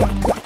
Bye.